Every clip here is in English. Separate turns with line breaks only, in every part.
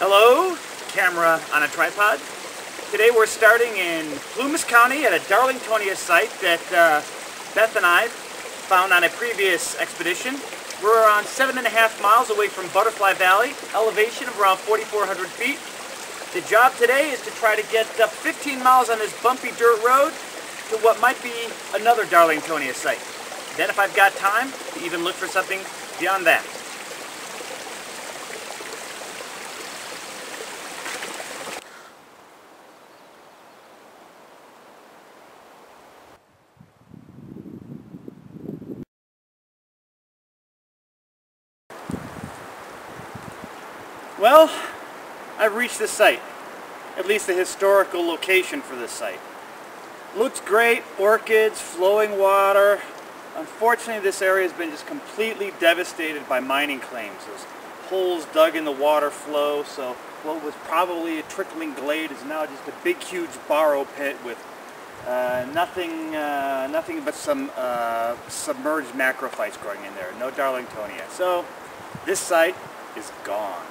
Hello, camera on a tripod. Today we're starting in Plumas County at a Darlingtonia site that uh, Beth and I found on a previous expedition. We're around seven and a half miles away from Butterfly Valley, elevation of around 4,400 feet. The job today is to try to get up 15 miles on this bumpy dirt road to what might be another Darlingtonia site. Then if I've got time, to even look for something beyond that. Well, I've reached the site, at least the historical location for this site. Looks great, orchids, flowing water. Unfortunately, this area has been just completely devastated by mining claims. There's holes dug in the water flow, so what was probably a trickling glade is now just a big, huge borrow pit with uh, nothing, uh, nothing but some uh, submerged macrophytes growing in there. No Darlingtonia. So this site is gone.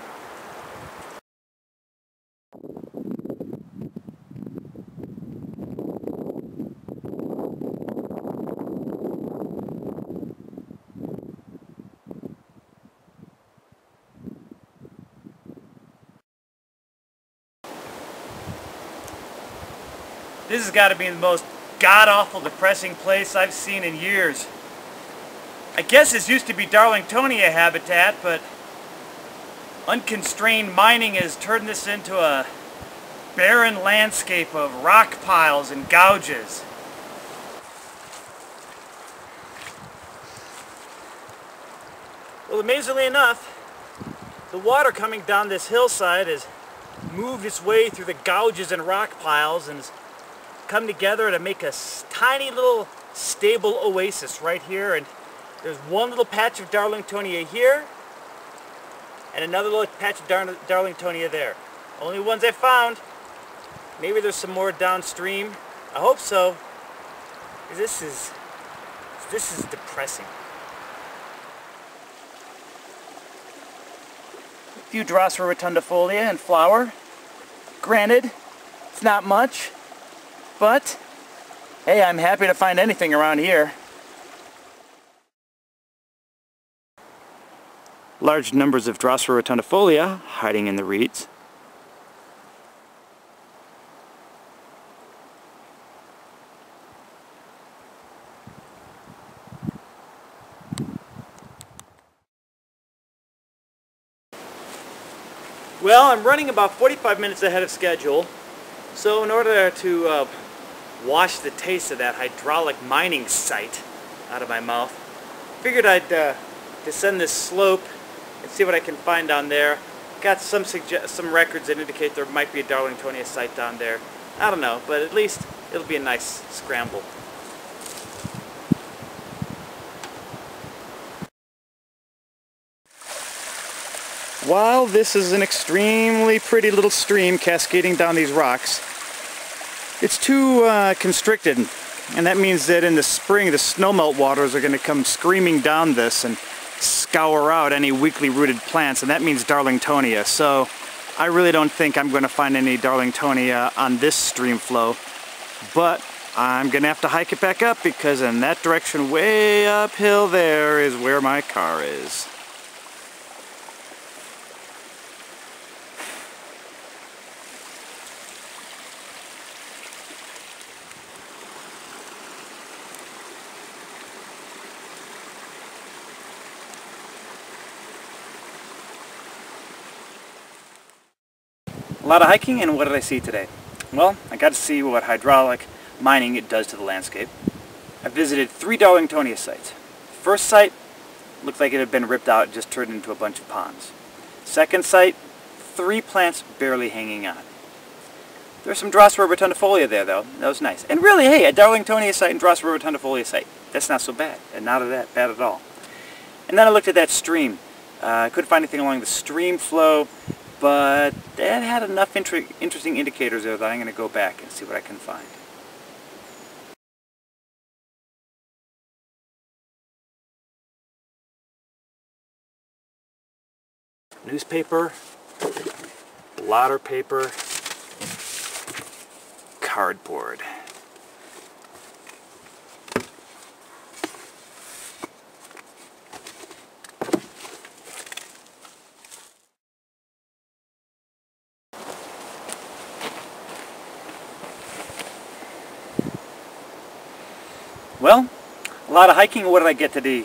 This has got to be the most god-awful depressing place I've seen in years. I guess this used to be Darlingtonia habitat, but unconstrained mining has turned this into a barren landscape of rock piles and gouges. Well, amazingly enough, the water coming down this hillside has moved its way through the gouges and rock piles and has come together to make a tiny little stable oasis right here. And there's one little patch of Darlingtonia here and another little patch of Dar Darlingtonia there. Only ones I found. Maybe there's some more downstream. I hope so. This is this is depressing. A few Drosera rotundifolia in flower. Granted, it's not much, but hey, I'm happy to find anything around here. Large numbers of Drosera rotundifolia hiding in the reeds. Well, I'm running about 45 minutes ahead of schedule, so in order to uh, wash the taste of that hydraulic mining site out of my mouth, figured I'd uh, descend this slope and see what I can find down there. Got some some records that indicate there might be a Darlingtonia site down there. I don't know, but at least it'll be a nice scramble. While this is an extremely pretty little stream cascading down these rocks, it's too uh, constricted and that means that in the spring the snowmelt waters are going to come screaming down this and scour out any weakly rooted plants and that means Darlingtonia. So I really don't think I'm going to find any Darlingtonia on this stream flow but I'm going to have to hike it back up because in that direction way uphill there is where my car is. Lot of hiking, and what did I see today? Well, I got to see what hydraulic mining it does to the landscape. I visited three Darlingtonia sites. First site looked like it had been ripped out and just turned into a bunch of ponds. Second site, three plants barely hanging on. There's some Drosera rotundifolia there, though. That was nice. And really, hey, a Darlingtonia site and Drosera rotundifolia site. That's not so bad, and not that bad at all. And then I looked at that stream. Uh, I couldn't find anything along the stream flow but that had enough inter interesting indicators there that I'm going to go back and see what I can find. Newspaper, blotter paper, cardboard. Well, a lot of hiking. What did I get today?